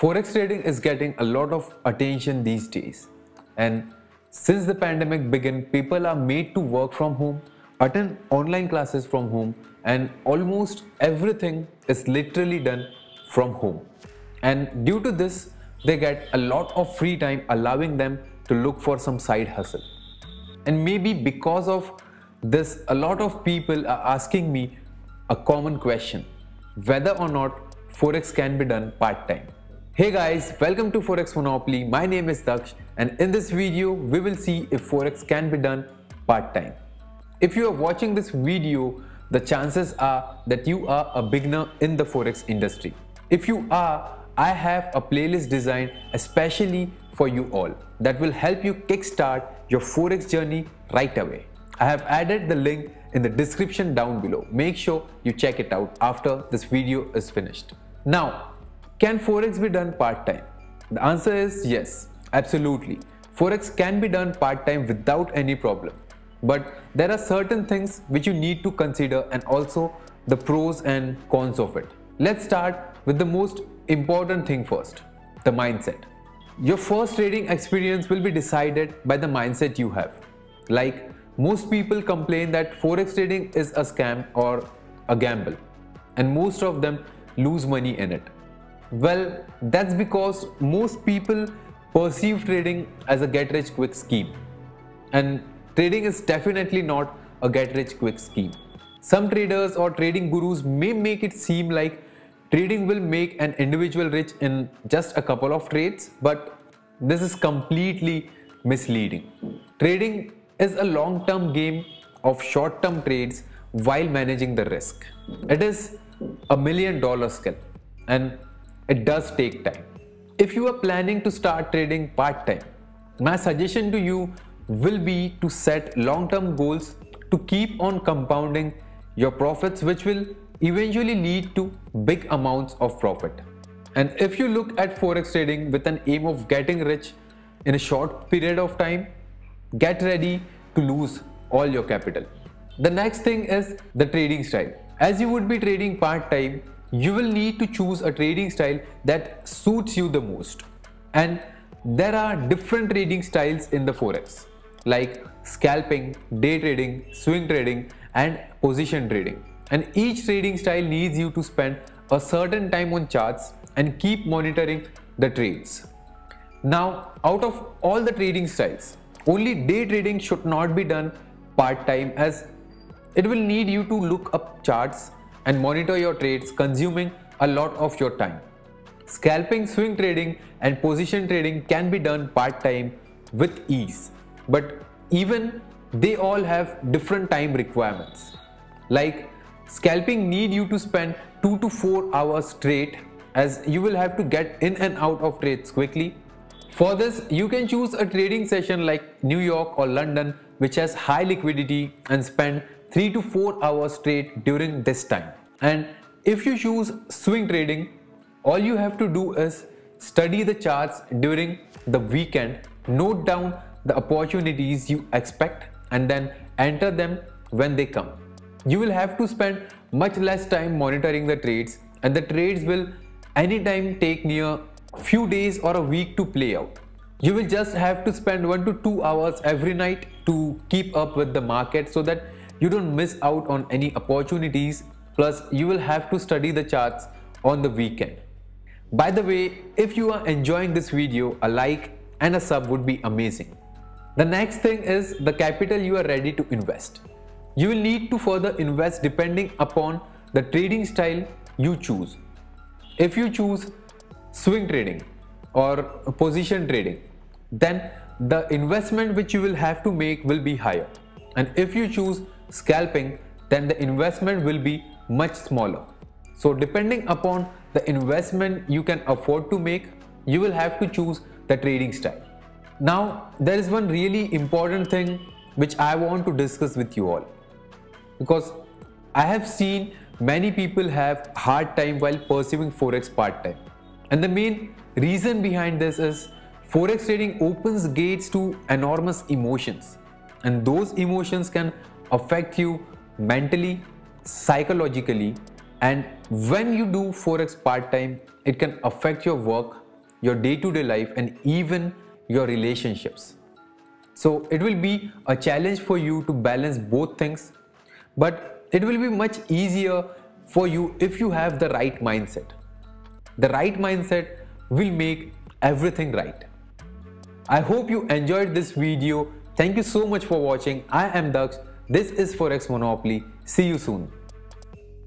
Forex trading is getting a lot of attention these days. And since the pandemic began, people are made to work from home, attend online classes from home, and almost everything is literally done from home. And due to this, they get a lot of free time, allowing them to look for some side hustle. And maybe because of this, a lot of people are asking me a common question whether or not Forex can be done part time. Hey guys, welcome to Forex Monopoly. My name is Daksh, and in this video, we will see if Forex can be done part time. If you are watching this video, the chances are that you are a beginner in the Forex industry. If you are, I have a playlist designed especially for you all that will help you kickstart your Forex journey right away. I have added the link in the description down below. Make sure you check it out after this video is finished. Now, can Forex be done part-time? The answer is yes, absolutely. Forex can be done part-time without any problem. But there are certain things which you need to consider and also the pros and cons of it. Let's start with the most important thing first, the mindset. Your first trading experience will be decided by the mindset you have. Like most people complain that Forex trading is a scam or a gamble and most of them lose money in it. Well, that's because most people perceive trading as a get rich quick scheme. And trading is definitely not a get rich quick scheme. Some traders or trading gurus may make it seem like trading will make an individual rich in just a couple of trades, but this is completely misleading. Trading is a long term game of short term trades while managing the risk. It is a million dollar skill and it does take time. If you are planning to start trading part time, my suggestion to you will be to set long term goals to keep on compounding your profits, which will eventually lead to big amounts of profit. And if you look at forex trading with an aim of getting rich in a short period of time, get ready to lose all your capital. The next thing is the trading style. As you would be trading part time, you will need to choose a trading style that suits you the most. And there are different trading styles in the forex like scalping, day trading, swing trading and position trading. And each trading style needs you to spend a certain time on charts and keep monitoring the trades. Now, out of all the trading styles, only day trading should not be done part time as it will need you to look up charts and monitor your trades consuming a lot of your time. Scalping, swing trading and position trading can be done part-time with ease. But even they all have different time requirements. Like scalping need you to spend 2 to 4 hours straight as you will have to get in and out of trades quickly. For this, you can choose a trading session like New York or London which has high liquidity and spend 3 to 4 hours straight during this time. And if you choose swing trading, all you have to do is study the charts during the weekend, note down the opportunities you expect and then enter them when they come. You will have to spend much less time monitoring the trades and the trades will anytime take near few days or a week to play out. You will just have to spend 1 to 2 hours every night to keep up with the market so that you don't miss out on any opportunities plus you will have to study the charts on the weekend. By the way, if you are enjoying this video, a like and a sub would be amazing. The next thing is the capital you are ready to invest. You will need to further invest depending upon the trading style you choose. If you choose swing trading or position trading, then the investment which you will have to make will be higher. And if you choose scalping, then the investment will be much smaller. So depending upon the investment you can afford to make, you will have to choose the trading style. Now, there is one really important thing which I want to discuss with you all. Because I have seen many people have hard time while pursuing forex part-time. And the main reason behind this is forex trading opens gates to enormous emotions. And those emotions can affect you mentally, psychologically, and when you do forex part time, it can affect your work your day to day life, and even your relationships. So it will be a challenge for you to balance both things, but it will be much easier for you if you have the right mindset. The right mindset will make everything right. I hope you enjoyed this video. Thank you so much for watching. I am Daksh. This is Forex Monopoly. See you soon.